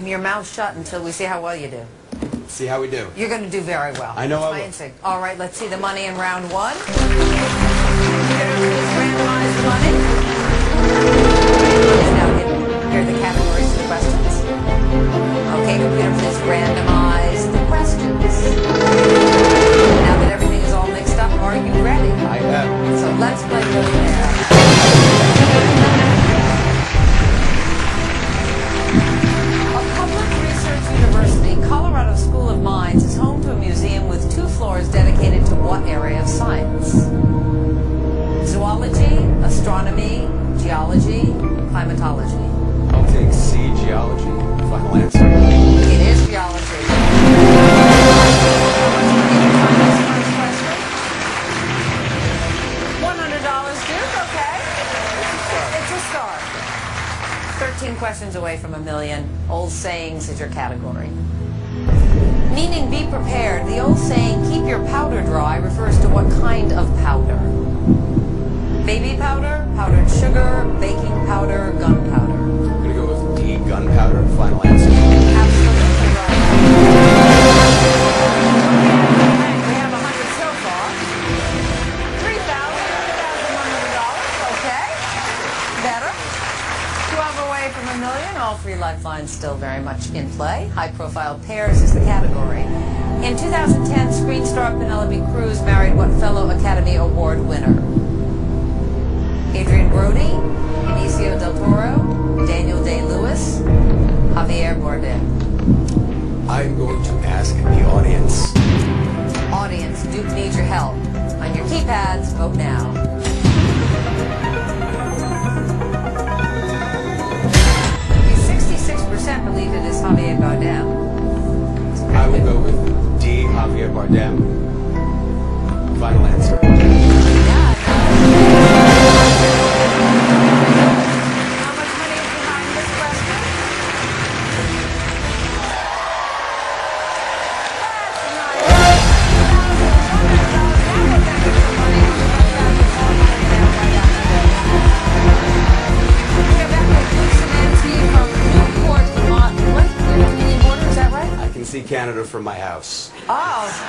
anybody. Keep your mouth shut until we see how well you do. See how we do. You're going to do very well. I know That's I my will. instinct. All right, let's see the money in round one. Computer, please randomize money. Now. Here are the categories of the questions. Okay, computer, please randomize the questions. Now that everything is all mixed up, are you ready? I am. So let's play Millionaire. Colorado School of Mines is home to a museum with two floors dedicated to what area of science? Zoology, astronomy, geology, climatology. I'll take C, geology. Final answer. It is geology. One hundred dollars, Duke. Okay. It's a start. Thirteen questions away from a million. Old sayings is your category. Meaning be prepared. The old saying, keep your powder dry, refers to what kind of powder? Baby powder, powdered sugar, baking powder, gunpowder. Still very much in play. High-profile pairs is the category. In 2010, screen star Penelope Cruz married what fellow Academy Award winner? Adrien Brody, Benicio del Toro, Daniel Day-Lewis, Javier Bardem. I'm going to ask the audience. Audience, Duke needs your help. On your keypads, vote now. Sixty-six percent believe it is Javier Bardem. I will go with D, Javier Bardem.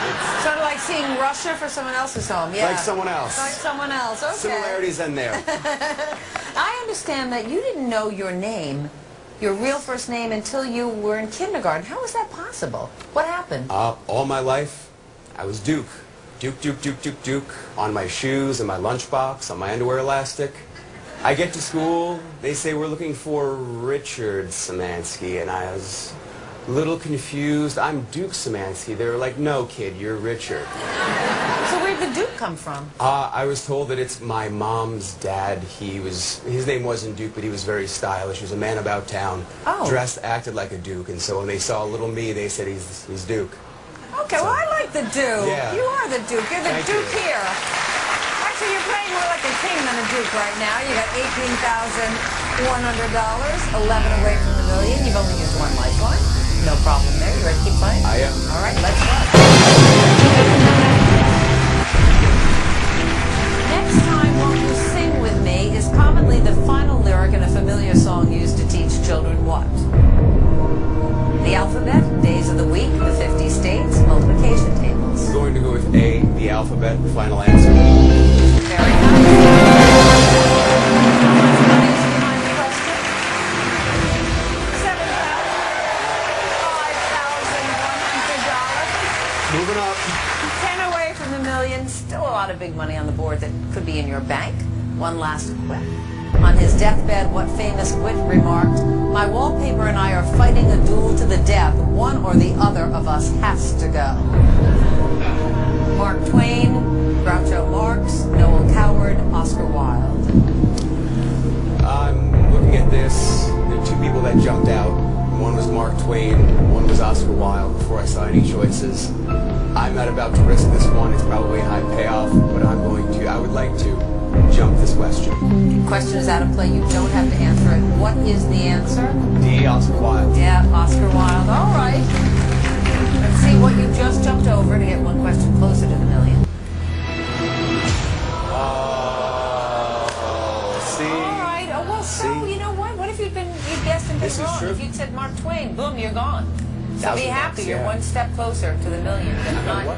Oh, sort of like seeing Russia for someone else's home. Yeah. Like someone else. Like someone else. Okay. Similarities in there. I understand that you didn't know your name, your real first name, until you were in kindergarten. How was that possible? What happened? Uh, all my life, I was Duke. Duke, Duke, Duke, Duke, Duke. On my shoes, and my lunchbox, on my underwear elastic. I get to school, they say we're looking for Richard Samansky, and I was little confused. I'm Duke Samansky. They were like, no, kid, you're Richard. So where'd the Duke come from? Uh, I was told that it's my mom's dad. He was, his name wasn't Duke, but he was very stylish. He was a man about town. Oh. Dressed, acted like a Duke, and so when they saw little me, they said he's, he's Duke. Okay, well, I like the Duke. Yeah. You are the Duke. You're the Thank Duke you. here. Actually, you're playing more like a king than a Duke right now. You got $18,100, 11 away from the million. You've only used one lifeline. No problem there. You ready to keep playing? I am. All right, let's go. Moving up. Ten away from the million. Still a lot of big money on the board that could be in your bank. One last quip. On his deathbed, what famous wit remarked, My wallpaper and I are fighting a duel to the death. One or the other of us has to go. Mark Twain, Groucho Marx, Noel Coward, Oscar Wilde. I'm looking at this. There are two people that jumped out. One was Mark Twain, one was Oscar Wilde before I saw any choices. I'm not about to risk this one. It's probably a high payoff, but I'm going to, I would like to jump this question. The question is out of play. You don't have to answer it. What is the answer? D, Oscar Wilde. Yeah, Oscar Wilde. All right. Let's see what you just jumped over to get one question closer to the million. Mark Twain, boom, you're gone. So be happy. bucks, You're yeah. one step closer to the million. Than I'm nine. at what?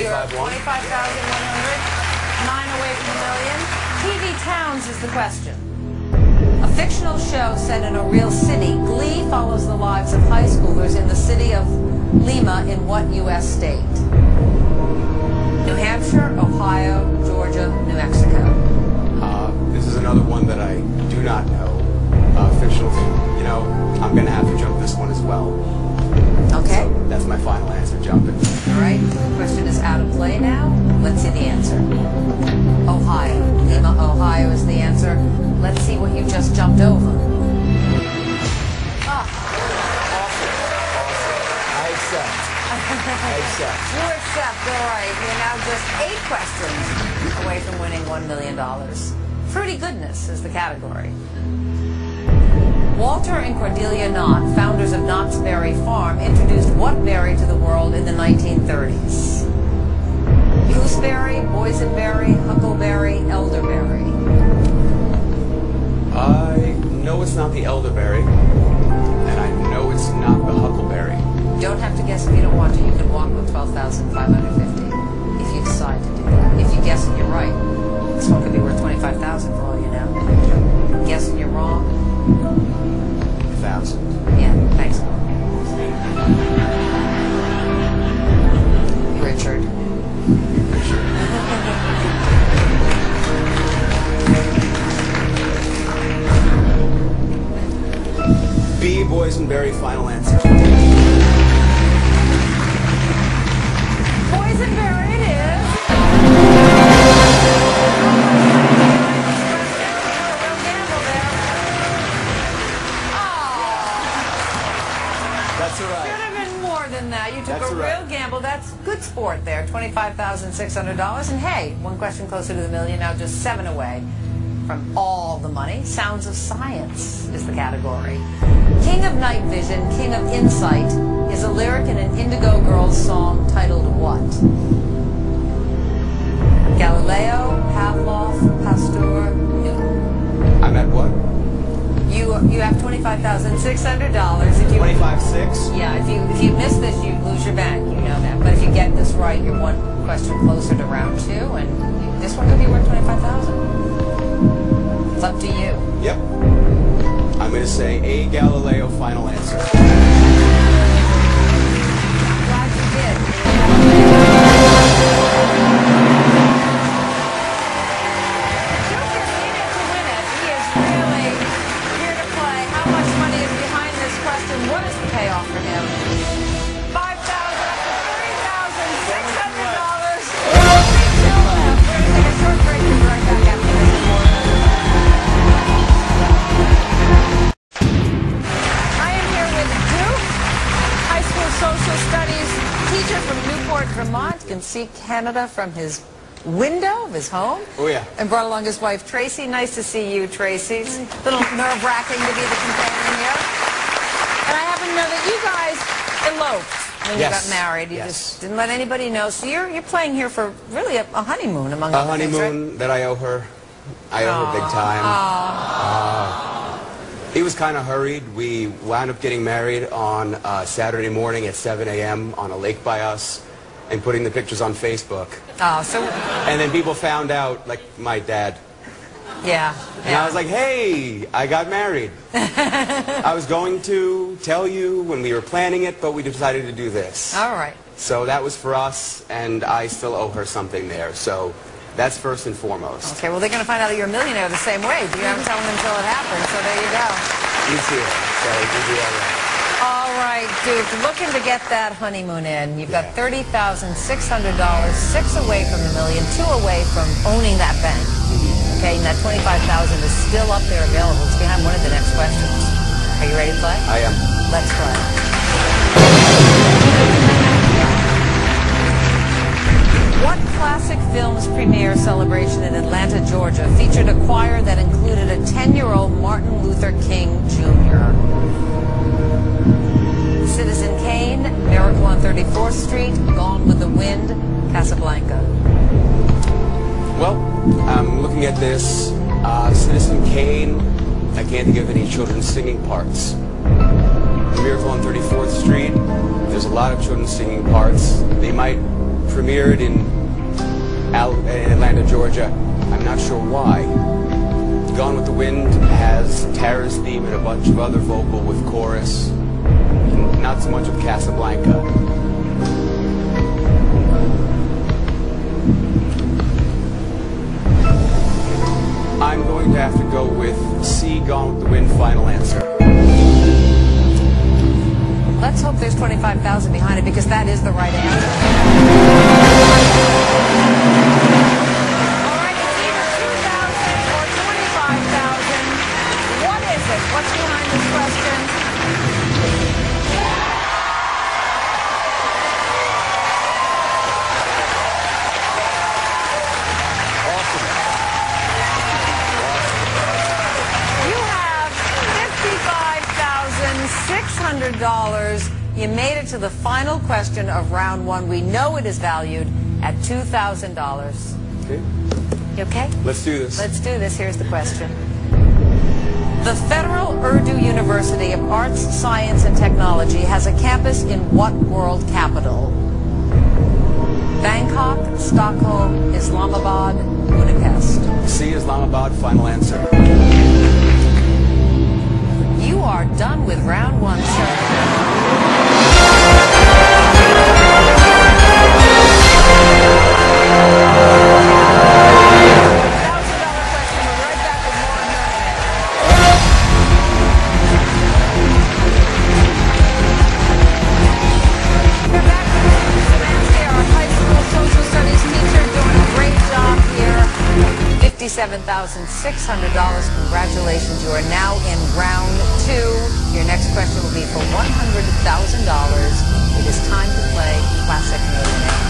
You're 25 1? 25,100. Nine away from the million. TV towns is the question. A fictional show set in a real city, Glee follows the lives of high schoolers in the city of Lima in what U.S. state? New Hampshire, Ohio, Georgia, New Mexico. Uh, this is another one that I do not know. Uh, fictional, you know, I'm going to have to jump this one as well. Okay. So that's my final answer, jumping. All right. Question is out of play now. Let's see the answer. Ohio. Lima, Ohio is the answer. Let's see what you just jumped over. Ah, I accept. I accept. you accept. All right. You're now just eight questions away from winning $1 million. Fruity goodness is the category. Walter and Cordelia Knott, founders of Knott's Berry Farm, introduced what berry to the world in the 1930s? Gooseberry, boysenberry, huckleberry, elderberry. I know it's not the elderberry, and I know it's not the huckleberry. You don't have to guess if you don't want to. You can walk with 12,550 if you decide to do that. If you guess and you're right, this one could be worth 25,000 for all you know. Guessing you're That's all Should have been more than that. You took That's a all real gamble. That's good sport there. Twenty-five thousand six hundred dollars. And hey, one question closer to the million. Now just seven away from all the money. Sounds of Science is the category. King of Night Vision, King of Insight is a lyric in an Indigo Girls song titled what? Galileo, Pavlov, Pasteur, Newton. I'm at what? You you have twenty-five thousand six hundred dollars. If you 25 6? yeah, if you if you miss this, you lose your bank. You know that. But if you get this right, you're one question closer to round two, and you, this one could be worth twenty-five thousand. It's up to you. Yep. I'm going to say A. Galileo, final answer. What is the payoff for him? Five thousand thirty thousand six hundred dollars. Still left. We're gonna take a short break. We'll be right back after this. I am here with Duke, high school social studies teacher from Newport, Vermont. Can see Canada from his window of his home. Oh, yeah. And brought along his wife, Tracy. Nice to see you, Tracy. It's a little nerve-wracking to be the companion here. And I happen to know that you guys eloped when you got married. You Yes. just didn't let anybody know. So you're, you're playing here for really a, a honeymoon, among A other things, right? honeymoon that I owe her. I owe her big time. Uh, he was kind of hurried. We wound up getting married on uh, Saturday morning at 7 a.m. on a lake by us and putting the pictures on Facebook. Oh, so, And then people found out, like my dad. Yeah. And yeah. I was like, hey, I got married. I was going to tell you when we were planning it, but we decided to do this. All right. So that was for us, and I still owe her something there. So that's first and foremost. Okay, well, they're going to find out that you're a millionaire the same way. You haven't told them until it happens, so there you go. He's here, so we'll be all right. All right, Duke, looking to get that honeymoon in. You've got Yeah. $30,600, six away from the million, two away from owning that bank. Okay, and that 25000 is still up there available. It's behind one of the next questions. Are you ready to play? I am. Let's play. What classic film's premiere celebration in Atlanta, Georgia featured a choir that included a 10-year-old Martin Luther King Jr.? Citizen Kane, Miracle on 34th Street, Gone with the Wind, Casablanca. Well, I'm looking at this. Uh, Citizen Kane. I can't think of any children singing parts. The Miracle on 34th Street. There's a lot of children singing parts. They might premiere it in, Al- in Atlanta, Georgia. I'm not sure why. Gone with the Wind has Tara's theme and a bunch of other vocal with chorus. Not so much of Casablanca. I'm going to have to go with C, Gone with the Wind, final answer. Let's hope there's 25,000 behind it because that is the right answer. $55,600. You made it to the final question of round one. We know it is valued at $2,000. Okay, You okay? let's do this. Let's do this. Here's the question. The Federal Urdu University of Arts, Science, and Technology has a campus in what world capital? Bangkok, Stockholm, Islamabad, Budapest. See Islamabad, final answer. You are now in round two. Your next question will be for $100,000. It is time to play Classic Millionaire.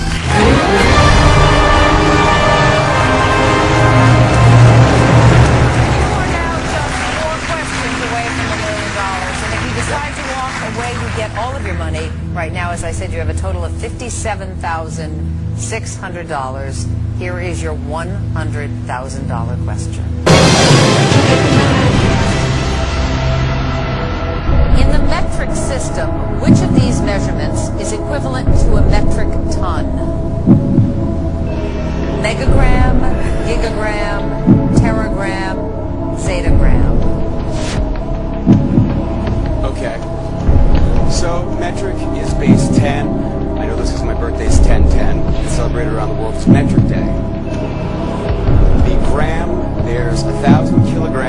You are now just four questions away from a million dollars. And if you decide to walk away, you get all of your money. Right now, as I said, you have a total of $57,600. Here is your $100,000 question.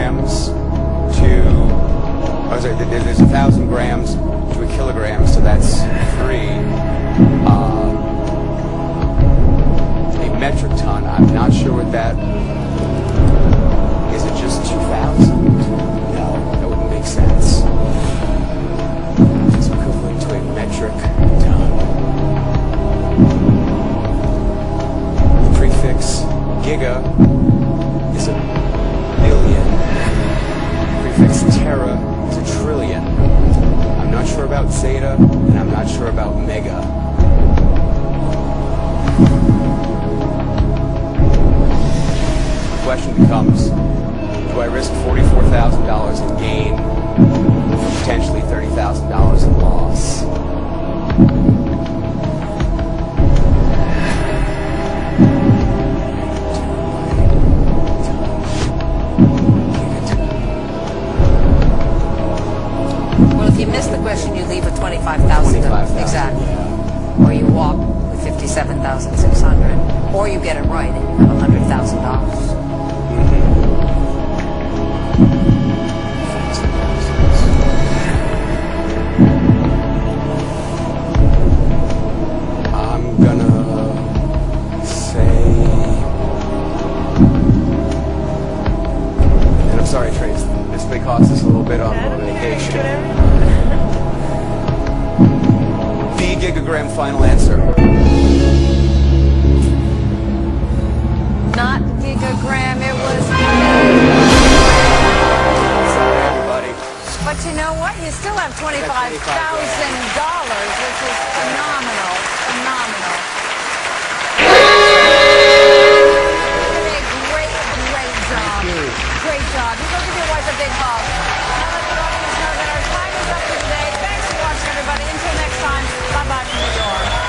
Kilograms to, oh sorry, there's a thousand grams to a kilogram, so that's three. Uh, a metric ton, I'm not sure what that, is it just 2,000? No, that wouldn't make sense. It's equivalent to a metric ton. The prefix giga The prefix tera is a trillion. I'm not sure about zetta, and I'm not sure about mega. The question becomes, do I risk $44,000 in gain potentially $30,000 in loss? Well, Or you get it right and you have $100,000. I'm gonna say. And I'm sorry, Trace. This may cost us a little bit on on vacation. B gigagram final answer. Graham. It was. Sorry, everybody. But you know what? You still have $25,000, which is phenomenal. Phenomenal. a great, great job. Great job. You go give your wife a big hug. Now let the audience know that our time is up for today. Thanks for watching, everybody. Until next time, bye-bye from New York.